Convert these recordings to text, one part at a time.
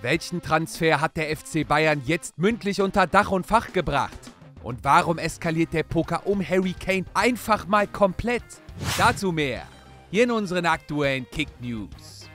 Welchen Transfer hat der FC Bayern jetzt mündlich unter Dach und Fach gebracht? Und warum eskaliert der Poker um Harry Kane einfach mal komplett? Dazu mehr hier in unseren aktuellen Kick News.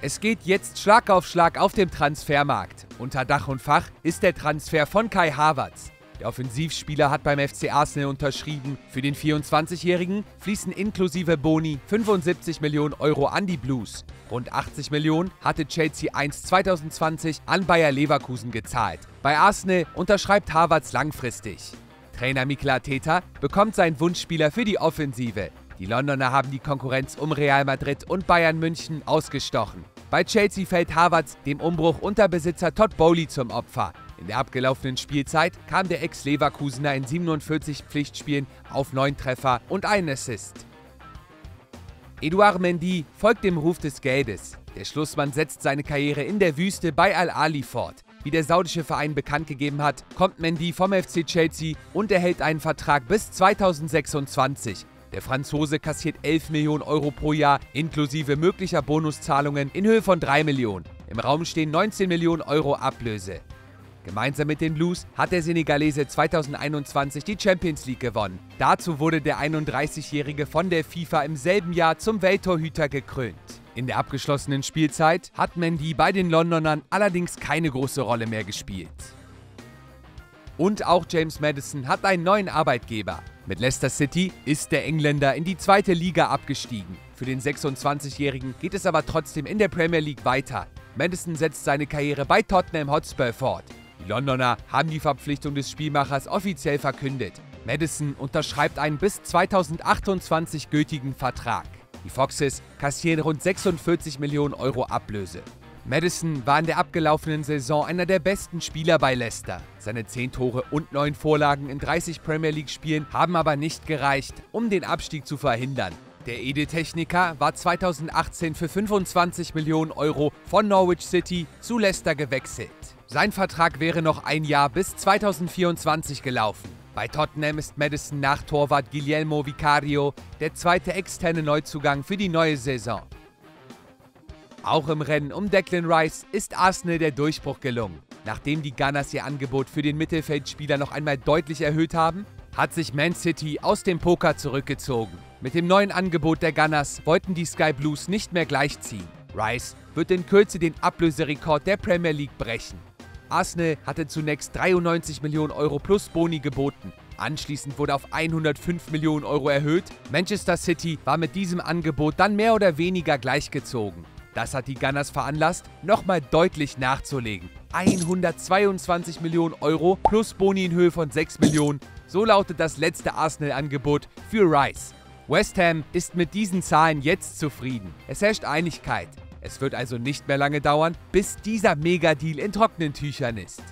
Es geht jetzt Schlag auf Schlag auf dem Transfermarkt. Unter Dach und Fach ist der Transfer von Kai Havertz. Der Offensivspieler hat beim FC Arsenal unterschrieben. Für den 24-Jährigen fließen inklusive Boni 75 Millionen Euro an die Blues. Rund 80 Millionen hatte Chelsea 1 2020 an Bayer Leverkusen gezahlt. Bei Arsenal unterschreibt Havertz langfristig. Trainer Mikel Arteta bekommt seinen Wunschspieler für die Offensive. Die Londoner haben die Konkurrenz um Real Madrid und Bayern München ausgestochen. Bei Chelsea fällt Havertz dem Umbruch unter Besitzer Todd Bowley zum Opfer. In der abgelaufenen Spielzeit kam der Ex-Leverkusener in 47 Pflichtspielen auf 9 Treffer und einen Assist. Eduard Mendy folgt dem Ruf des Geldes. Der Schlussmann setzt seine Karriere in der Wüste bei Al-Ali fort. Wie der saudische Verein bekannt gegeben hat, kommt Mendy vom FC Chelsea und erhält einen Vertrag bis 2026. Der Franzose kassiert 11 Millionen Euro pro Jahr inklusive möglicher Bonuszahlungen in Höhe von 3 Millionen. Im Raum stehen 19 Millionen Euro Ablöse. Gemeinsam mit den Blues hat der Senegalese 2021 die Champions League gewonnen. Dazu wurde der 31-Jährige von der FIFA im selben Jahr zum Welttorhüter gekrönt. In der abgeschlossenen Spielzeit hat Mendy bei den Londonern allerdings keine große Rolle mehr gespielt. Und auch James Madison hat einen neuen Arbeitgeber. Mit Leicester City ist der Engländer in die zweite Liga abgestiegen. Für den 26-Jährigen geht es aber trotzdem in der Premier League weiter. Madison setzt seine Karriere bei Tottenham Hotspur fort. Londoner haben die Verpflichtung des Spielmachers offiziell verkündet. Madison unterschreibt einen bis 2028 gültigen Vertrag. Die Foxes kassieren rund 46 Millionen Euro Ablöse. Madison war in der abgelaufenen Saison einer der besten Spieler bei Leicester. Seine 10 Tore und 9 Vorlagen in 30 Premier League-Spielen haben aber nicht gereicht, um den Abstieg zu verhindern. Der Edeltechniker war 2018 für 25 Millionen Euro von Norwich City zu Leicester gewechselt. Sein Vertrag wäre noch ein Jahr bis 2024 gelaufen. Bei Tottenham ist Madison nach Torwart Guillermo Vicario der zweite externe Neuzugang für die neue Saison. Auch im Rennen um Declan Rice ist Arsenal der Durchbruch gelungen. Nachdem die Gunners ihr Angebot für den Mittelfeldspieler noch einmal deutlich erhöht haben, hat sich Man City aus dem Poker zurückgezogen. Mit dem neuen Angebot der Gunners wollten die Sky Blues nicht mehr gleichziehen. Rice wird in Kürze den Ablöserekord der Premier League brechen. Arsenal hatte zunächst 93 Millionen Euro plus Boni geboten. Anschließend wurde auf 105 Millionen Euro erhöht. Manchester City war mit diesem Angebot dann mehr oder weniger gleichgezogen. Das hat die Gunners veranlasst, nochmal deutlich nachzulegen. 122 Millionen Euro plus Boni in Höhe von 6 Millionen. So lautet das letzte Arsenal-Angebot für Rice. West Ham ist mit diesen Zahlen jetzt zufrieden. Es herrscht Einigkeit. Es wird also nicht mehr lange dauern, bis dieser Megadeal in trockenen Tüchern ist.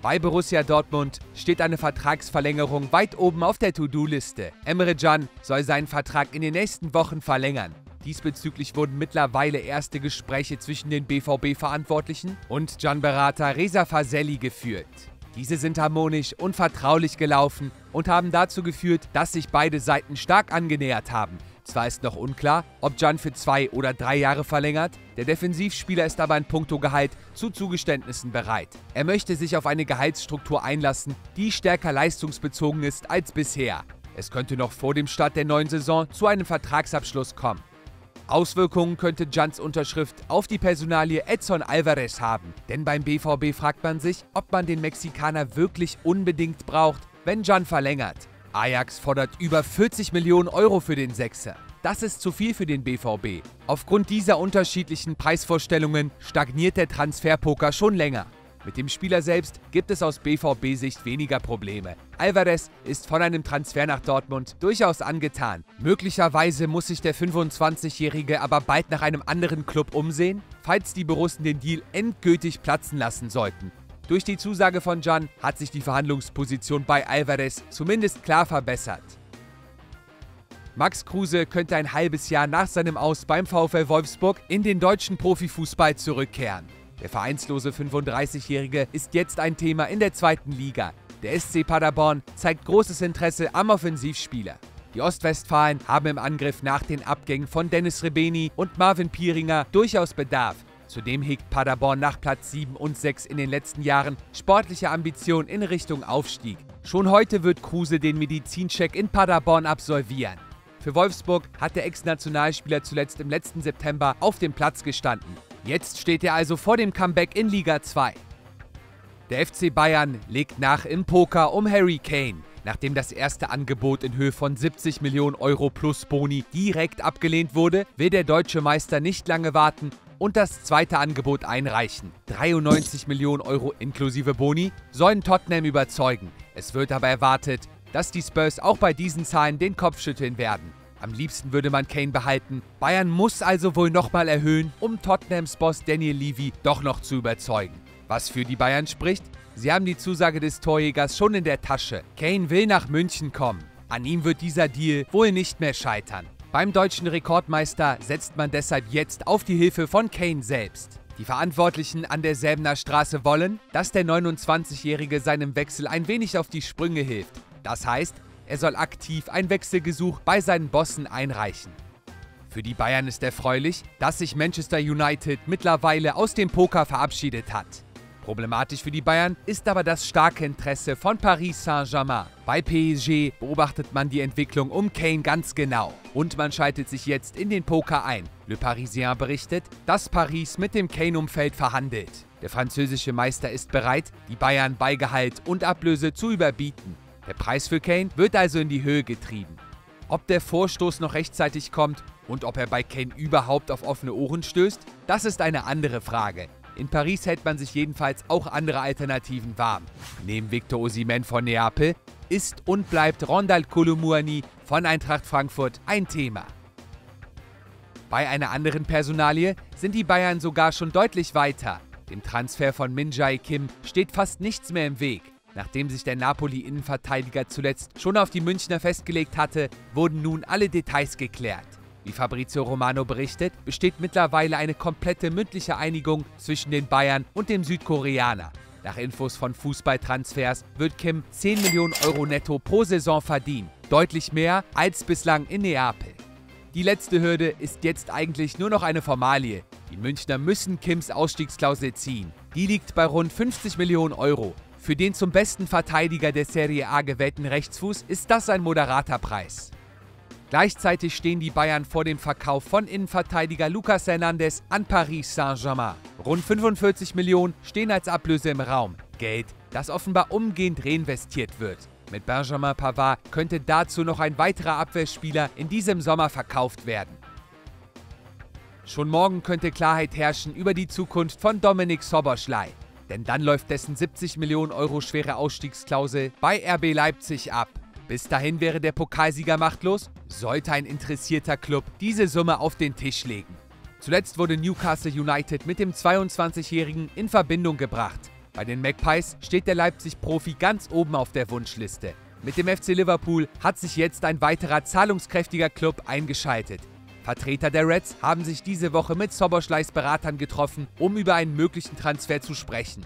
Bei Borussia Dortmund steht eine Vertragsverlängerung weit oben auf der To-Do-Liste. Emre Can soll seinen Vertrag in den nächsten Wochen verlängern. Diesbezüglich wurden mittlerweile erste Gespräche zwischen den BVB-Verantwortlichen und Can-Berater Reza Faselli geführt. Diese sind harmonisch und vertraulich gelaufen und haben dazu geführt, dass sich beide Seiten stark angenähert haben. Zwar ist noch unklar, ob Jan für zwei oder drei Jahre verlängert, der Defensivspieler ist aber in puncto Gehalt zu Zugeständnissen bereit. Er möchte sich auf eine Gehaltsstruktur einlassen, die stärker leistungsbezogen ist als bisher. Es könnte noch vor dem Start der neuen Saison zu einem Vertragsabschluss kommen. Auswirkungen könnte Jans Unterschrift auf die Personalie Edson Alvarez haben. Denn beim BVB fragt man sich, ob man den Mexikaner wirklich unbedingt braucht, wenn Jan verlängert. Ajax fordert über 40 Millionen Euro für den Sechser. Das ist zu viel für den BVB. Aufgrund dieser unterschiedlichen Preisvorstellungen stagniert der Transferpoker schon länger. Mit dem Spieler selbst gibt es aus BVB-Sicht weniger Probleme. Alvarez ist von einem Transfer nach Dortmund durchaus angetan. Möglicherweise muss sich der 25-Jährige aber bald nach einem anderen Club umsehen, falls die Borussen den Deal endgültig platzen lassen sollten. Durch die Zusage von Jan hat sich die Verhandlungsposition bei Alvarez zumindest klar verbessert. Max Kruse könnte ein halbes Jahr nach seinem Aus beim VfL Wolfsburg in den deutschen Profifußball zurückkehren. Der vereinslose 35-Jährige ist jetzt ein Thema in der zweiten Liga. Der SC Paderborn zeigt großes Interesse am Offensivspieler. Die Ostwestfalen haben im Angriff nach den Abgängen von Dennis Rebeni und Marvin Pieringer durchaus Bedarf. Zudem hegt Paderborn nach Platz 7 und 6 in den letzten Jahren sportliche Ambitionen in Richtung Aufstieg. Schon heute wird Kruse den Medizincheck in Paderborn absolvieren. Für Wolfsburg hat der Ex-Nationalspieler zuletzt im letzten September auf dem Platz gestanden. Jetzt steht er also vor dem Comeback in Liga 2. Der FC Bayern legt nach im Poker um Harry Kane. Nachdem das erste Angebot in Höhe von 70 Millionen Euro plus Boni direkt abgelehnt wurde, will der deutsche Meister nicht lange warten und das zweite Angebot einreichen. 93 Millionen Euro inklusive Boni sollen Tottenham überzeugen. Es wird aber erwartet, dass die Spurs auch bei diesen Zahlen den Kopf schütteln werden. Am liebsten würde man Kane behalten. Bayern muss also wohl nochmal erhöhen, um Tottenhams Boss Daniel Levy doch noch zu überzeugen. Was für die Bayern spricht? Sie haben die Zusage des Torjägers schon in der Tasche. Kane will nach München kommen. An ihm wird dieser Deal wohl nicht mehr scheitern. Beim deutschen Rekordmeister setzt man deshalb jetzt auf die Hilfe von Kane selbst. Die Verantwortlichen an der Säbener Straße wollen, dass der 29-Jährige seinem Wechsel ein wenig auf die Sprünge hilft. Das heißt, er soll aktiv ein Wechselgesuch bei seinen Bossen einreichen. Für die Bayern ist erfreulich, dass sich Manchester United mittlerweile aus dem Poker verabschiedet hat. Problematisch für die Bayern ist aber das starke Interesse von Paris Saint-Germain. Bei PSG beobachtet man die Entwicklung um Kane ganz genau und man schaltet sich jetzt in den Poker ein. Le Parisien berichtet, dass Paris mit dem Kane-Umfeld verhandelt. Der französische Meister ist bereit, die Bayern bei Gehalt und Ablöse zu überbieten. Der Preis für Kane wird also in die Höhe getrieben. Ob der Vorstoß noch rechtzeitig kommt und ob er bei Kane überhaupt auf offene Ohren stößt, das ist eine andere Frage. In Paris hält man sich jedenfalls auch andere Alternativen warm. Neben Victor Osimhen von Neapel ist und bleibt Rondal Kolumuani von Eintracht Frankfurt ein Thema. Bei einer anderen Personalie sind die Bayern sogar schon deutlich weiter. Dem Transfer von Min Jae Kim steht fast nichts mehr im Weg. Nachdem sich der Napoli-Innenverteidiger zuletzt schon auf die Münchner festgelegt hatte, wurden nun alle Details geklärt. Wie Fabrizio Romano berichtet, besteht mittlerweile eine komplette mündliche Einigung zwischen den Bayern und dem Südkoreaner. Nach Infos von Fußballtransfers wird Kim 10 Millionen Euro netto pro Saison verdienen, deutlich mehr als bislang in Neapel. Die letzte Hürde ist jetzt eigentlich nur noch eine Formalie. Die Münchner müssen Kims Ausstiegsklausel ziehen. Die liegt bei rund 50 Millionen Euro. Für den zum besten Verteidiger der Serie A gewählten Rechtsfuß ist das ein moderater Preis. Gleichzeitig stehen die Bayern vor dem Verkauf von Innenverteidiger Lucas Hernandez an Paris Saint-Germain. Rund 45 Millionen stehen als Ablöse im Raum. Geld, das offenbar umgehend reinvestiert wird. Mit Benjamin Pavard könnte dazu noch ein weiterer Abwehrspieler in diesem Sommer verkauft werden. Schon morgen könnte Klarheit herrschen über die Zukunft von Dominik Soboschlei. Denn dann läuft dessen 70 Millionen Euro schwere Ausstiegsklausel bei RB Leipzig ab. Bis dahin wäre der Pokalsieger machtlos, sollte ein interessierter Club diese Summe auf den Tisch legen. Zuletzt wurde Newcastle United mit dem 22-Jährigen in Verbindung gebracht. Bei den Magpies steht der Leipzig-Profi ganz oben auf der Wunschliste. Mit dem FC Liverpool hat sich jetzt ein weiterer zahlungskräftiger Club eingeschaltet. Vertreter der Reds haben sich diese Woche mit Soboschleis Beratern getroffen, um über einen möglichen Transfer zu sprechen.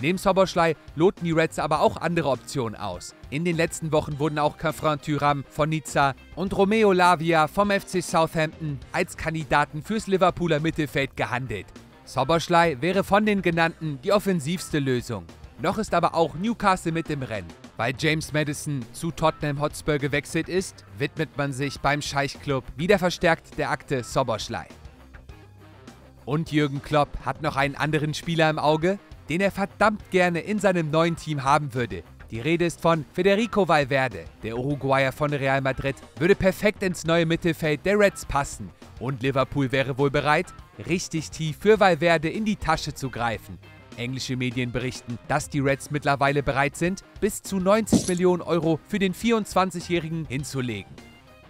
Neben Soboschlei loten die Reds aber auch andere Optionen aus. In den letzten Wochen wurden auch Kafran Tyram von Nizza und Romeo Lavia vom FC Southampton als Kandidaten fürs Liverpooler Mittelfeld gehandelt. Soboschlei wäre von den genannten die offensivste Lösung. Noch ist aber auch Newcastle mit im Rennen. Weil James Madison zu Tottenham Hotspur gewechselt ist, widmet man sich beim Scheichclub wieder verstärkt der Akte Soboschlei. Und Jürgen Klopp hat noch einen anderen Spieler im Auge, den er verdammt gerne in seinem neuen Team haben würde. Die Rede ist von Federico Valverde. Der Uruguayer von Real Madrid würde perfekt ins neue Mittelfeld der Reds passen. Und Liverpool wäre wohl bereit, richtig tief für Valverde in die Tasche zu greifen. Englische Medien berichten, dass die Reds mittlerweile bereit sind, bis zu 90 Millionen Euro für den 24-Jährigen hinzulegen.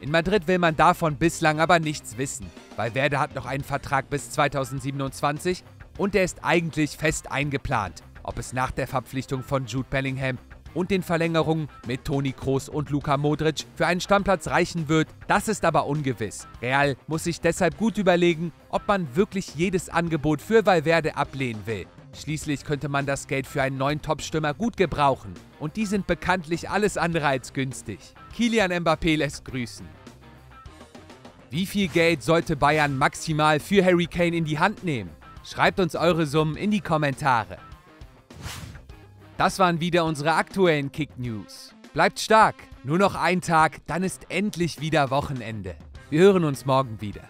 In Madrid will man davon bislang aber nichts wissen. Valverde hat noch einen Vertrag bis 2027 und der ist eigentlich fest eingeplant. Ob es nach der Verpflichtung von Jude Bellingham und den Verlängerungen mit Toni Kroos und Luka Modric für einen Stammplatz reichen wird, das ist aber ungewiss. Real muss sich deshalb gut überlegen, ob man wirklich jedes Angebot für Valverde ablehnen will. Schließlich könnte man das Geld für einen neuen Topstürmer gut gebrauchen. Und die sind bekanntlich alles andere als günstig. Kilian Mbappé lässt grüßen. Wie viel Geld sollte Bayern maximal für Harry Kane in die Hand nehmen? Schreibt uns eure Summen in die Kommentare. Das waren wieder unsere aktuellen Kick News. Bleibt stark, nur noch ein Tag, dann ist endlich wieder Wochenende. Wir hören uns morgen wieder.